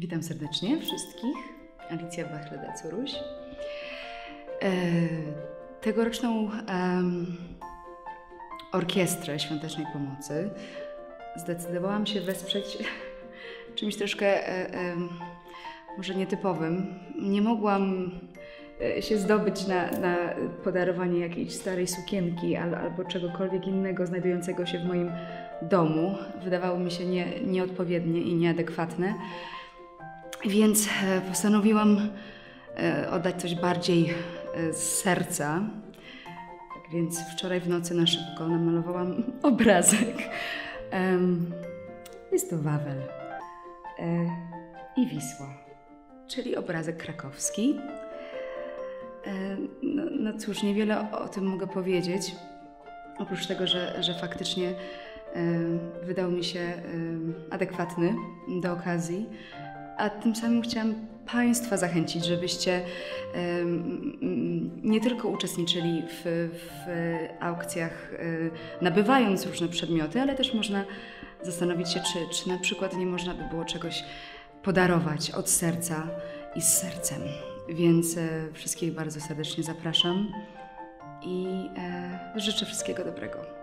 Witam serdecznie wszystkich. Alicja Bachleda-Curuś. E, tegoroczną orkiestrę świątecznej pomocy zdecydowałam się wesprzeć czymś troszkę e, może nietypowym. Nie mogłam e, się zdobyć na, na podarowanie jakiejś starej sukienki al, albo czegokolwiek innego znajdującego się w moim domu. Wydawało mi się nie, nieodpowiednie i nieadekwatne. Więc e, postanowiłam e, oddać coś bardziej e, z serca. Tak więc wczoraj w nocy na szybko namalowałam obrazek. Jest to Wawel i Wisła, czyli obrazek krakowski. No, no cóż, niewiele o, tym mogę powiedzieć. Oprócz tego, że, że faktycznie wydał mi się adekwatny do okazji, a tym samym chciałam Państwa zachęcić, żebyście nie tylko uczestniczyli w, w aukcjach, nabywając różne przedmioty, ale też można zastanowić się, czy, czy na przykład nie można by było czegoś podarować od serca i z sercem. Więc e, wszystkich bardzo serdecznie zapraszam i e, życzę wszystkiego dobrego.